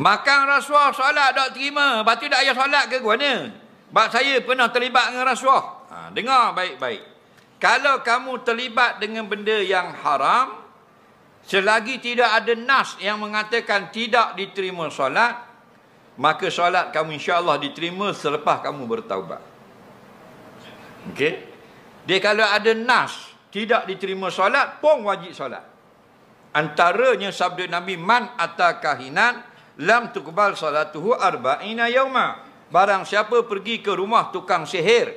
Makan rasuah, solat tak terima. Lepas tu tak payah solat ke mana? Sebab saya pernah terlibat dengan rasuah. Ha, dengar baik-baik. Kalau kamu terlibat dengan benda yang haram, selagi tidak ada nas yang mengatakan tidak diterima solat, maka solat kamu insya-Allah diterima selepas kamu bertaubat. Okey? Dia kalau ada nas tidak diterima solat pun wajib solat. Antaranya sabda Nabi man atakahinan lam tuqbal salatuhu arba'ina yauma. Barang siapa pergi ke rumah tukang sihir,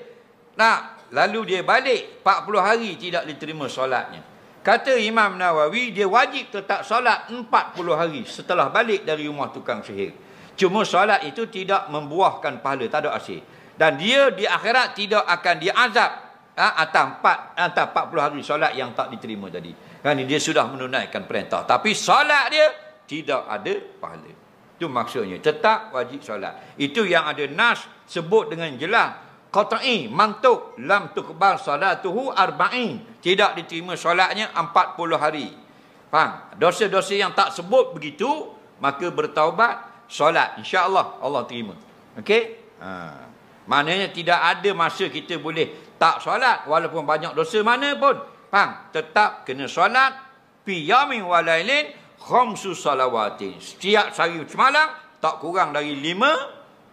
nak lalu dia balik 40 hari tidak diterima solatnya. Kata Imam Nawawi, dia wajib tetap solat 40 hari setelah balik dari rumah tukang sihir. Cuma solat itu tidak membuahkan pahala, tak ada asyik. Dan dia di akhirat tidak akan diazab ha, atas, 4, atas 40 hari solat yang tak diterima tadi. Kan dia sudah menunaikan perintah. Tapi solat dia tidak ada pahala. Itu maksudnya. Tetap wajib solat. Itu yang ada nas sebut dengan jelas. Qata'i mantuk lam tukbal salatuhu arba'in. Tidak diterima solatnya 40 hari. Faham? Dosa-dosa yang tak sebut begitu, maka bertaubat, solat. InsyaAllah Allah terima. Okey? Ha. Maknanya tidak ada masa kita boleh tak solat. Walaupun banyak dosa mana pun. Faham? Tetap kena solat. Piyamin walailin khamsu salawatin. Setiap hari semalam tak kurang dari lima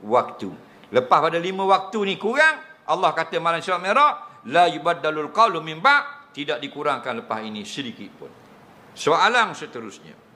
waktu. Lepas pada lima waktu ni kurang, Allah kata malam surat merah, la yubaddalul qawlu min ba' tidak dikurangkan lepas ini sedikit pun. Soalan seterusnya.